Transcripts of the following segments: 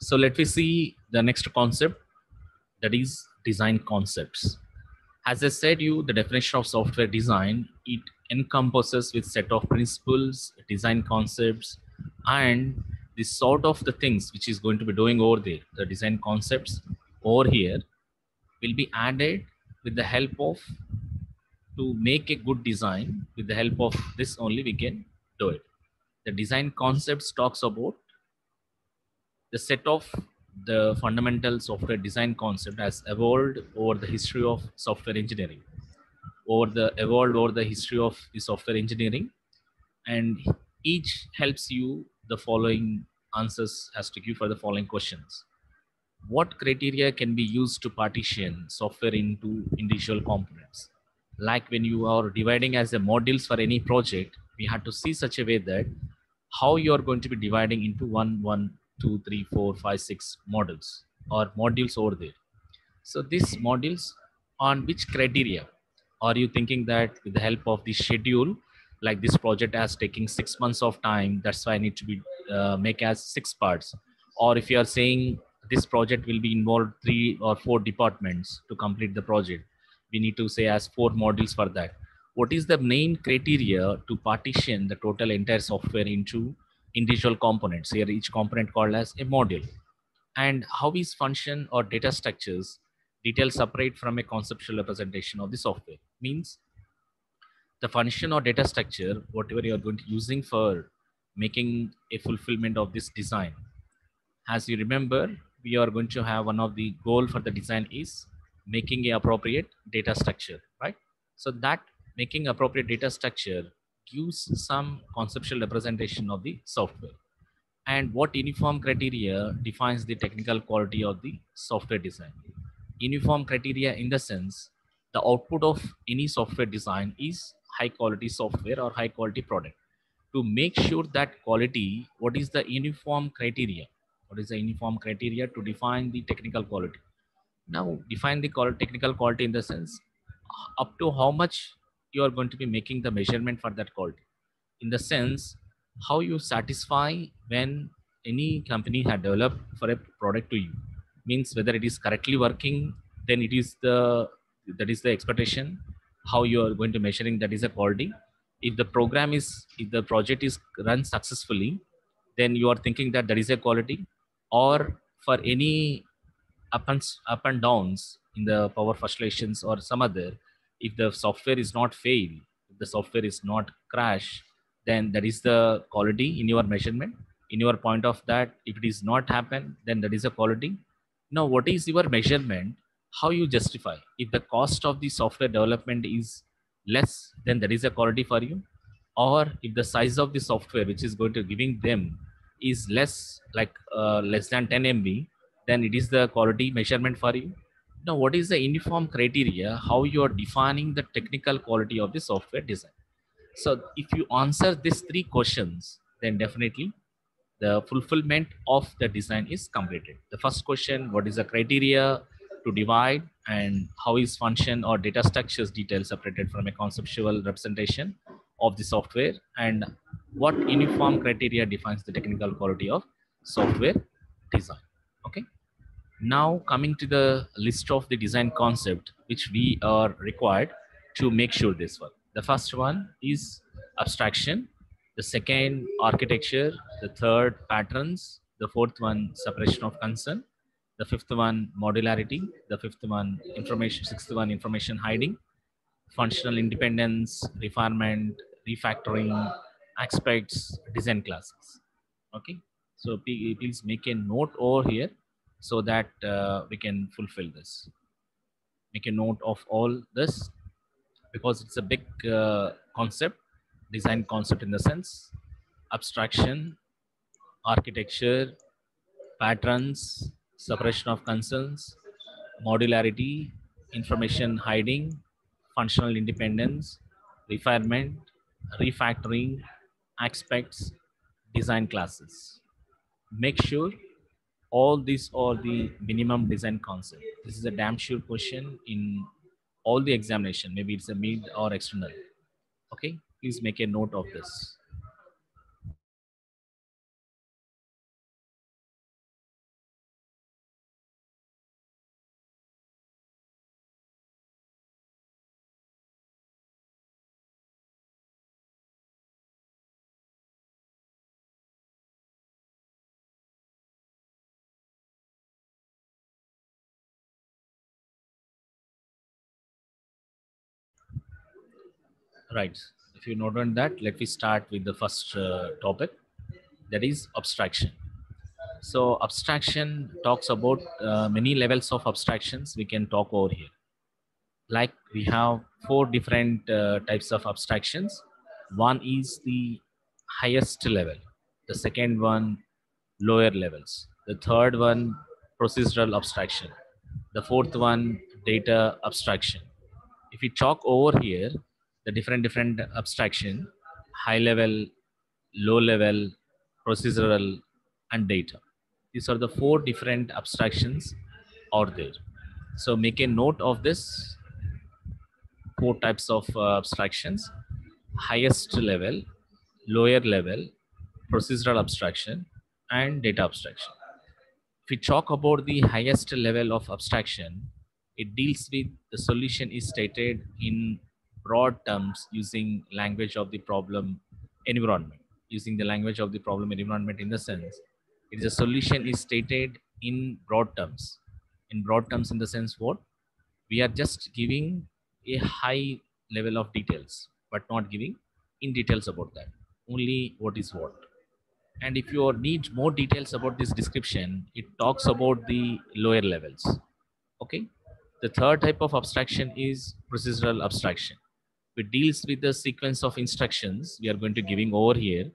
So let me see the next concept that is design concepts. As I said you, the definition of software design, it encompasses with set of principles, design concepts, and the sort of the things which is going to be doing over there, the design concepts over here will be added with the help of to make a good design with the help of this only we can do it the design concepts talks about the set of the fundamental software design concept has evolved over the history of software engineering over the evolved over the history of the software engineering and each helps you the following answers has to give for the following questions. What criteria can be used to partition software into individual components? Like when you are dividing as a modules for any project we had to see such a way that how you are going to be dividing into one one two three four five six models or modules over there. So these modules on which criteria? Are you thinking that with the help of the schedule like this project has taking six months of time that's why i need to be uh, make as six parts? Or if you are saying this project will be involved three or four departments to complete the project we need to say as four modules for that. What is the main criteria to partition the total entire software into individual components here each component called as a module. And how is function or data structures details separate from a conceptual representation of the software? Means the function or data structure whatever you are going to using for making a fulfillment of this design. As you remember we are going to have one of the goal for the design is making a appropriate data structure right? So that making appropriate data structure gives some conceptual representation of the software. And what uniform criteria defines the technical quality of the software design? Uniform criteria in the sense the output of any software design is high quality software or high quality product. To make sure that quality what is the uniform criteria? What is the uniform criteria to define the technical quality? Now define the technical quality in the sense up to how much you are going to be making the measurement for that quality. In the sense how you satisfy when any company had developed for a product to you. Means whether it is correctly working then it is the that is the expectation how you are going to measuring that is a quality. If the program is if the project is run successfully then you are thinking that that is a quality. Or for any up and up and downs in the power fluctuations or some other if the software is not fail if the software is not crash then that is the quality in your measurement. In your point of that if it is not happen then that is a quality. Now what is your measurement? How you justify? If the cost of the software development is less then that is a quality for you? Or if the size of the software which is going to giving them is less like uh, less than 10 mb then it is the quality measurement for you now what is the uniform criteria? How you are defining the technical quality of the software design? So if you answer these three questions then definitely the fulfillment of the design is completed. The first question what is the criteria to divide and how is function or data structures details separated from a conceptual representation of the software? And what uniform criteria defines the technical quality of software design? Okay now coming to the list of the design concept which we are required to make sure this work the first one is abstraction the second architecture the third patterns the fourth one separation of concern the fifth one modularity the fifth one information sixth one information hiding functional independence refinement refactoring aspects design classes. Okay? So please make a note over here so that uh, we can fulfill this. Make a note of all this because it's a big uh, concept design concept in the sense abstraction architecture patterns separation of concerns modularity information hiding functional independence refinement refactoring aspects design classes. Make sure all these are the minimum design concept. This is a damn sure question in all the examination. Maybe it's a mid or external. Okay, please make a note of this. Right. If you note on that, let me start with the first uh, topic, that is abstraction. So abstraction talks about uh, many levels of abstractions we can talk over here. Like we have four different uh, types of abstractions. One is the highest level. The second one, lower levels. The third one, procedural abstraction. The fourth one, data abstraction. If we talk over here, the different different abstraction, high level, low level, procedural, and data. These are the four different abstractions out there. So make a note of this four types of uh, abstractions, highest level, lower level, procedural abstraction, and data abstraction. If we talk about the highest level of abstraction, it deals with the solution is stated in broad terms using language of the problem environment, using the language of the problem environment in the sense it is a solution is stated in broad terms. In broad terms, in the sense what? We are just giving a high level of details, but not giving in details about that. Only what is what. And if you need more details about this description, it talks about the lower levels. Okay. The third type of abstraction is procedural abstraction. It deals with the sequence of instructions we are going to giving over here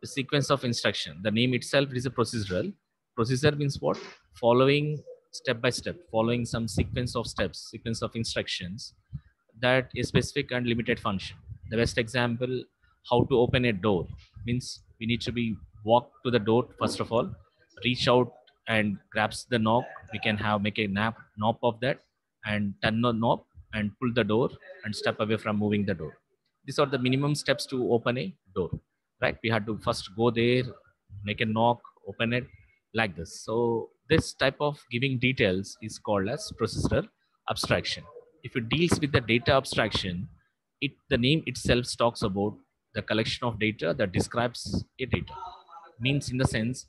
the sequence of instruction. The name itself is a procedural. Procedure means what? Following step by step, following some sequence of steps, sequence of instructions that a specific and limited function. The best example, how to open a door means we need to be walk to the door first of all, reach out and grabs the knob. We can have make a nap knob of that and turn the knob and pull the door and step away from moving the door. These are the minimum steps to open a door right? We had to first go there, make a knock, open it like this. So this type of giving details is called as procedural abstraction. If it deals with the data abstraction, it the name itself talks about the collection of data that describes a data. Means in the sense,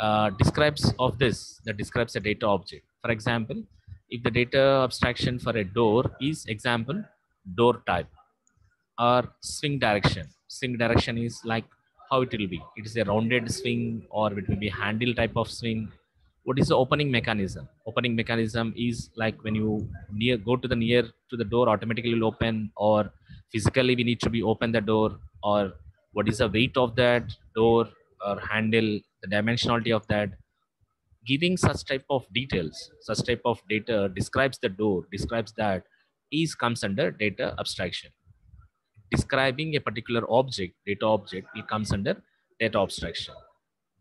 uh, describes of this, that describes a data object. For example, if the data abstraction for a door is example, door type or swing direction. Swing direction is like how it will be. It is a rounded swing or it will be handle type of swing. What is the opening mechanism? Opening mechanism is like when you near go to the near to the door, automatically will open, or physically we need to be open the door, or what is the weight of that door or handle, the dimensionality of that. Giving such type of details, such type of data describes the door, describes that is comes under data abstraction describing a particular object, data object, it comes under data abstraction.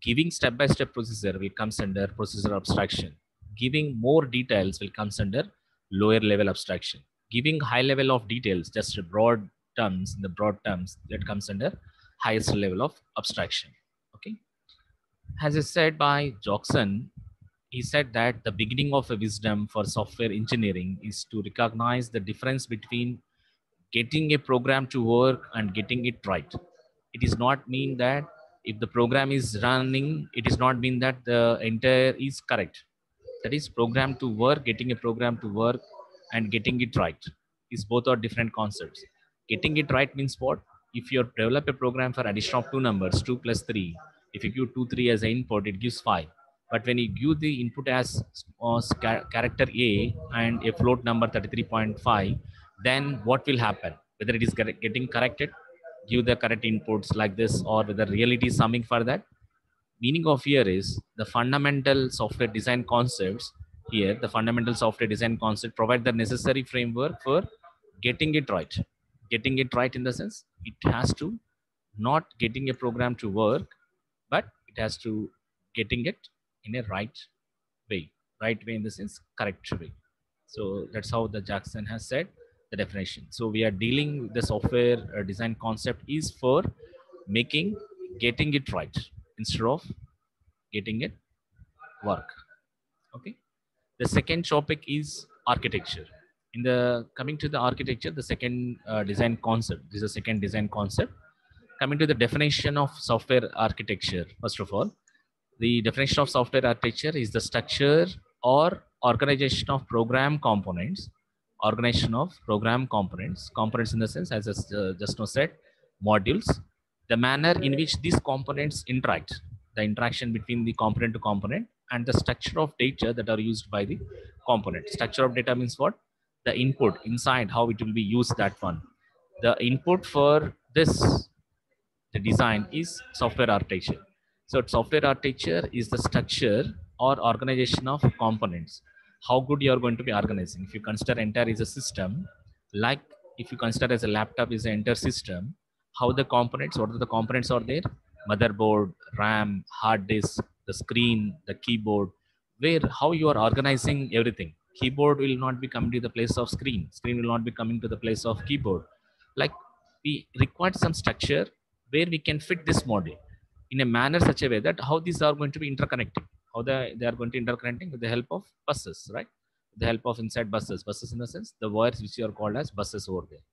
Giving step-by-step procedure will comes under procedure abstraction. Giving more details will comes under lower level abstraction. Giving high level of details, just broad terms, in the broad terms, that comes under highest level of abstraction. Okay. As I said by Jackson, he said that the beginning of a wisdom for software engineering is to recognize the difference between getting a program to work and getting it right. It is not mean that if the program is running, it is not mean that the entire is correct. That is program to work, getting a program to work and getting it right is both are different concepts. Getting it right means what? If you develop a program for addition of two numbers, two plus three, if you give two, three as an input, it gives five. But when you give the input as, uh, as character A and a float number 33.5, then what will happen? Whether it is getting corrected, give the correct inputs like this, or whether reality is summing for that. Meaning of here is the fundamental software design concepts here, the fundamental software design concept provide the necessary framework for getting it right. Getting it right in the sense it has to not getting a program to work, but it has to getting it in a right way, right way in the sense correct way. So that's how the Jackson has said the definition. So we are dealing the software uh, design concept is for making, getting it right instead of getting it work. Okay. The second topic is architecture. In the coming to the architecture, the second uh, design concept. This is the second design concept. Coming to the definition of software architecture. First of all, the definition of software architecture is the structure or organization of program components organization of program components. Components in the sense, as uh, just now said, modules. The manner in which these components interact, the interaction between the component to component, and the structure of data that are used by the component. Structure of data means what? The input inside, how it will be used, that one. The input for this, the design is software architecture. So software architecture is the structure or organization of components how good you are going to be organizing. If you consider entire is a system, like if you consider as a laptop is an entire system, how the components, what are the components are there? Motherboard, RAM, hard disk, the screen, the keyboard, where how you are organizing everything. Keyboard will not be coming to the place of screen. Screen will not be coming to the place of keyboard. Like we require some structure where we can fit this model in a manner such a way that how these are going to be interconnecting how they, they are going to interconnecting with the help of buses, right? The help of inside buses, buses in the sense, the wires which are called as buses over there.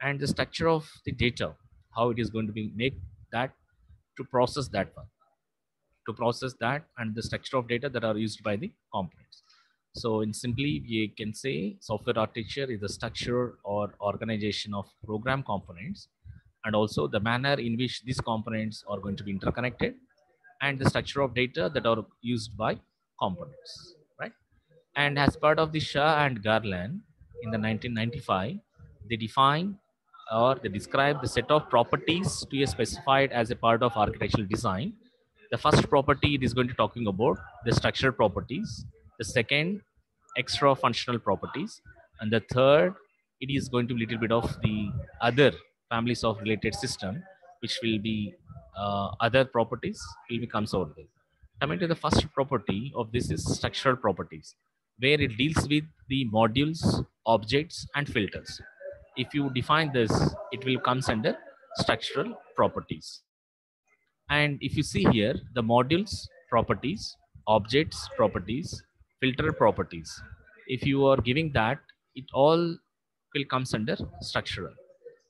And the structure of the data, how it is going to be make that to process that one, to process that and the structure of data that are used by the components. So in simply, we can say software architecture is the structure or organization of program components and also the manner in which these components are going to be interconnected and the structure of data that are used by components, right? And as part of the Shaw and Garlan in the 1995, they define or they describe the set of properties to be specified as a part of architectural design. The first property it is going to be talking about the structural properties. The second, extra functional properties. And the third, it is going to be a little bit of the other families of related system, which will be uh, other properties will be comes out there. Coming to the first property of this is structural properties, where it deals with the modules, objects, and filters. If you define this, it will comes under structural properties. And if you see here, the modules properties, objects properties, filter properties. If you are giving that, it all will comes under structural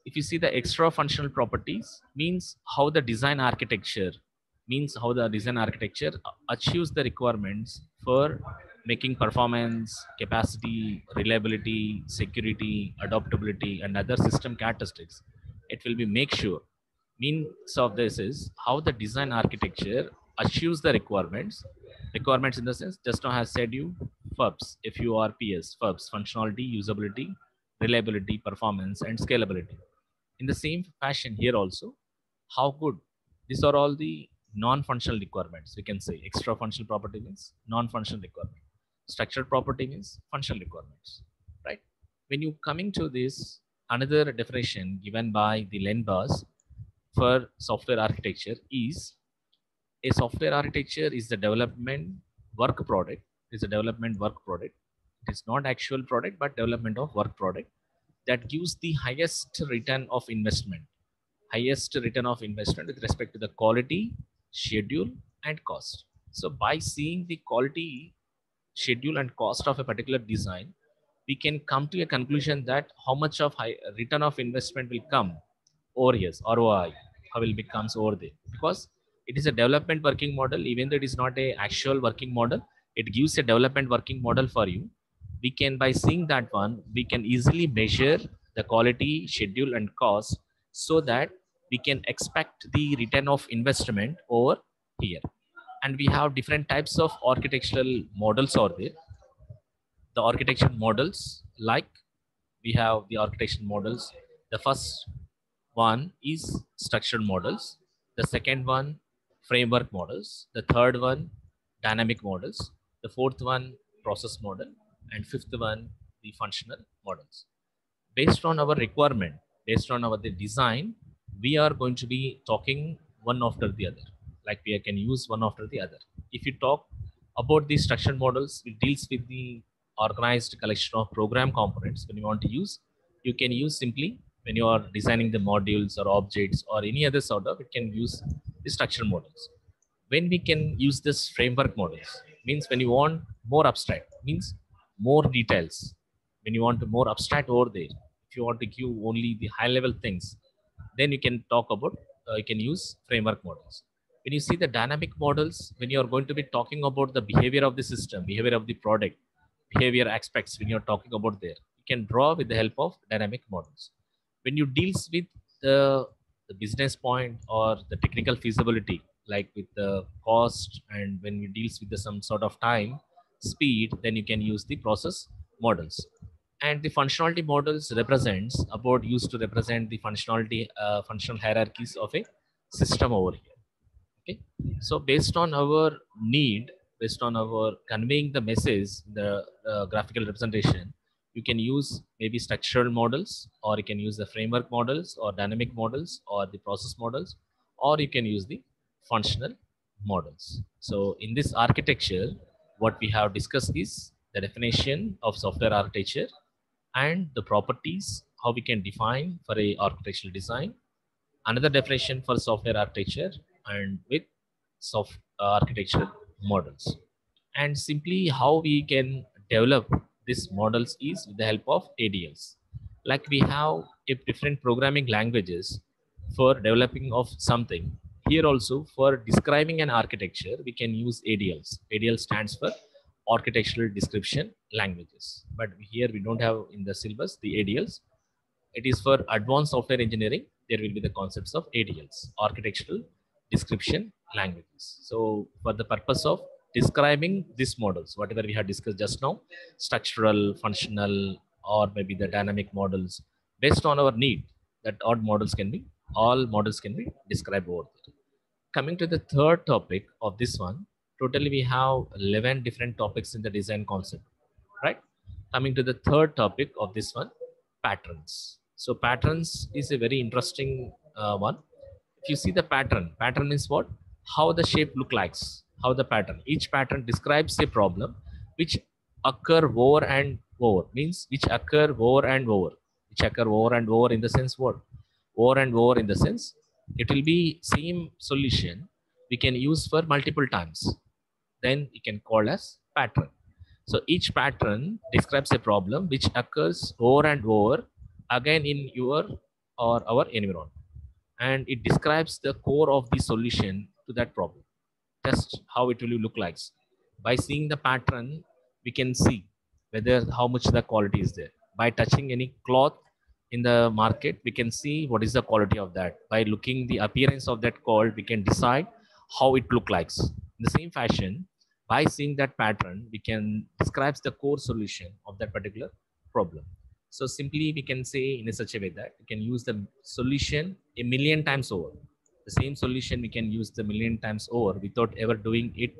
if you see the extra functional properties means how the design architecture means how the design architecture achieves the requirements for making performance capacity reliability security adaptability and other system characteristics. It will be make sure. Means of this is how the design architecture achieves the requirements. Requirements in the sense just now has said you FURPS, FURPS, FURPS, functionality, usability, reliability, performance, and scalability in the same fashion here also how good these are all the non-functional requirements we can say. Extra functional property means non-functional requirement. Structured property means functional requirements right? When you coming to this another definition given by the Len Bass for software architecture is a software architecture is the development work product is a development work product. It is not actual product but development of work product that gives the highest return of investment highest return of investment with respect to the quality schedule and cost. So by seeing the quality schedule and cost of a particular design we can come to a conclusion that how much of high return of investment will come over years roi how will becomes over there. Because it is a development working model. Even though it is not a actual working model it gives a development working model for you we can by seeing that one we can easily measure the quality schedule and cost so that we can expect the return of investment over here. And we have different types of architectural models are there. The architecture models like we have the architecture models. The first one is structured models. The second one framework models. The third one dynamic models. The fourth one process model and fifth one, the functional models. Based on our requirement, based on our the design, we are going to be talking one after the other. Like we can use one after the other. If you talk about the structured models, it deals with the organized collection of program components. When you want to use, you can use simply when you are designing the modules or objects or any other sort of, it can use the structured models. When we can use this framework models, means when you want more abstract, means more details, when you want to more abstract over there, if you want to give only the high level things, then you can talk about, uh, you can use framework models. When you see the dynamic models, when you are going to be talking about the behavior of the system, behavior of the product, behavior aspects, when you're talking about there, you you can draw with the help of dynamic models. When you deals with the, the business point or the technical feasibility, like with the cost and when you deals with the, some sort of time, speed, then you can use the process models. And the functionality models represents about used to represent the functionality, uh, functional hierarchies of a system over here. Okay, so based on our need, based on our conveying the message, the uh, graphical representation, you can use maybe structural models, or you can use the framework models, or dynamic models, or the process models, or you can use the functional models. So in this architecture, what we have discussed is the definition of software architecture and the properties, how we can define for a architectural design, another definition for software architecture and with soft uh, architectural models. And simply how we can develop these models is with the help of ADLs. Like we have different programming languages for developing of something. Here also for describing an architecture, we can use ADLs. ADL stands for architectural description languages. But here we don't have in the syllabus the ADLs. It is for advanced software engineering. There will be the concepts of ADLs, architectural description languages. So for the purpose of describing these models, whatever we had discussed just now, structural, functional, or maybe the dynamic models, based on our need, that all models can be, all models can be described over there. Coming to the third topic of this one, totally we have 11 different topics in the design concept, right? Coming to the third topic of this one, patterns. So patterns is a very interesting uh, one. If you see the pattern, pattern is what? How the shape look likes, how the pattern. Each pattern describes a problem which occur over and over, means which occur over and over, which occur over and over in the sense what? Over and over in the sense, it will be same solution we can use for multiple times then we can call as pattern. So each pattern describes a problem which occurs over and over again in your or our environment. And it describes the core of the solution to that problem. Just how it will look like. By seeing the pattern, we can see whether how much the quality is there. By touching any cloth in the market, we can see what is the quality of that. By looking the appearance of that cloth, we can decide how it look like. In the same fashion, by seeing that pattern, we can describe the core solution of that particular problem. So simply we can say in such a way that we can use the solution a million times over. The same solution we can use the million times over without ever doing it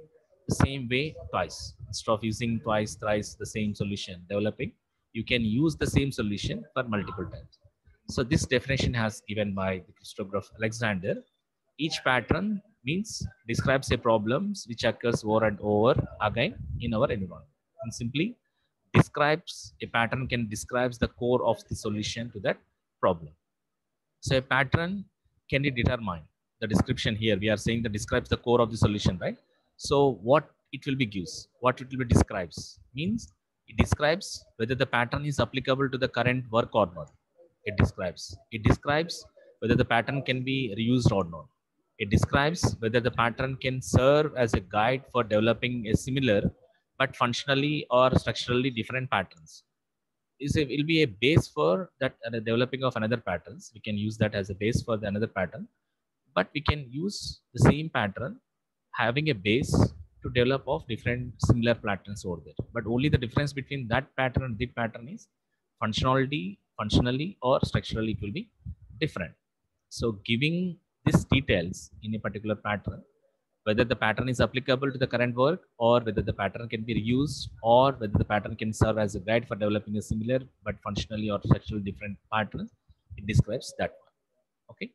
the same way twice. Instead of using twice, thrice the same solution developing, you can use the same solution for multiple times. So this definition has given by the Christopher Alexander. Each pattern means describes a problems which occurs over and over again in our environment and simply describes a pattern can describes the core of the solution to that problem so a pattern can be determined the description here we are saying that describes the core of the solution right so what it will be gives what it will be describes means it describes whether the pattern is applicable to the current work or not it describes it describes whether the pattern can be reused or not it describes whether the pattern can serve as a guide for developing a similar but functionally or structurally different patterns. It will be a base for that uh, developing of another patterns. We can use that as a base for the another pattern, but we can use the same pattern having a base to develop of different similar patterns over there. But only the difference between that pattern and the pattern is functionality, functionally or structurally it will be different. So giving these details in a particular pattern, whether the pattern is applicable to the current work or whether the pattern can be reused or whether the pattern can serve as a guide for developing a similar but functionally or structurally different pattern, it describes that one. Okay.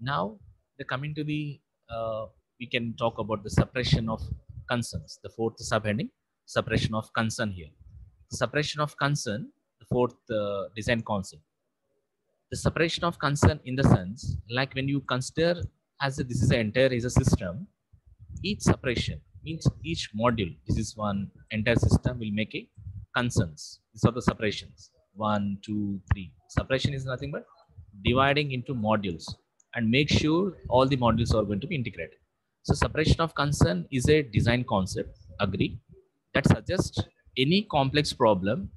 Now, the coming to the, uh, we can talk about the suppression of concerns, the fourth subheading, suppression of concern here. Suppression of concern, the fourth uh, design concept. The separation of concern in the sense like when you consider as a, this is an entire is a system each separation means each module this is one entire system will make a concerns. These are the separations one two three. Separation is nothing but dividing into modules and make sure all the modules are going to be integrated so separation of concern is a design concept agree that suggests any complex problem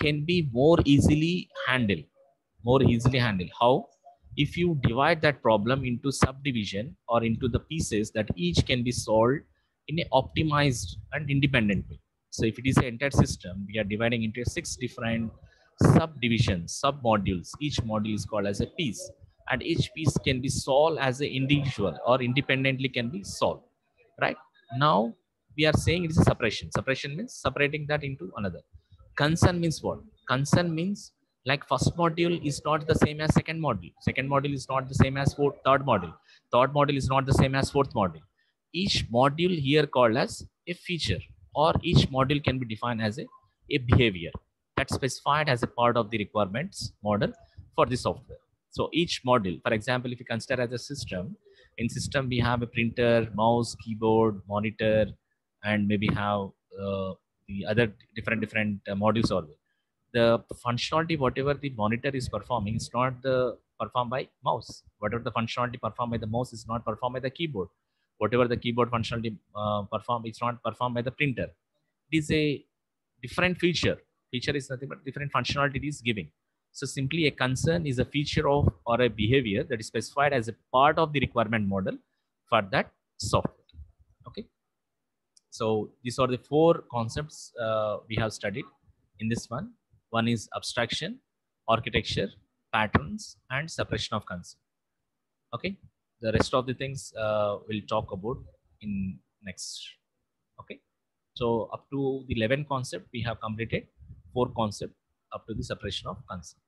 can be more easily handled. More easily handled. How? If you divide that problem into subdivision or into the pieces that each can be solved in an optimized and independent way. So if it is an entire system, we are dividing into six different subdivisions, sub-modules. Each module is called as a piece and each piece can be solved as an individual or independently can be solved, right? Now we are saying it is a separation. Separation means separating that into another. Concern means what? Concern means like first module is not the same as second module. Second module is not the same as fourth, third module. Third module is not the same as fourth module. Each module here called as a feature or each module can be defined as a, a behavior that's specified as a part of the requirements model for the software. So each module, for example, if you consider as a system, in system we have a printer, mouse, keyboard, monitor, and maybe have uh, the other different different uh, modules or the functionality whatever the monitor is performing is not the performed by mouse. Whatever the functionality performed by the mouse is not performed by the keyboard. Whatever the keyboard functionality uh, perform it's not performed by the printer. It is a different feature. Feature is nothing but different functionality it is giving so simply a concern is a feature of or a behavior that is specified as a part of the requirement model for that software. Okay? So these are the four concepts uh, we have studied in this one. One is abstraction architecture patterns and separation of concern. Okay? The rest of the things uh, we'll talk about in next. Okay? So up to the 11 concept we have completed four concept up to the separation of concern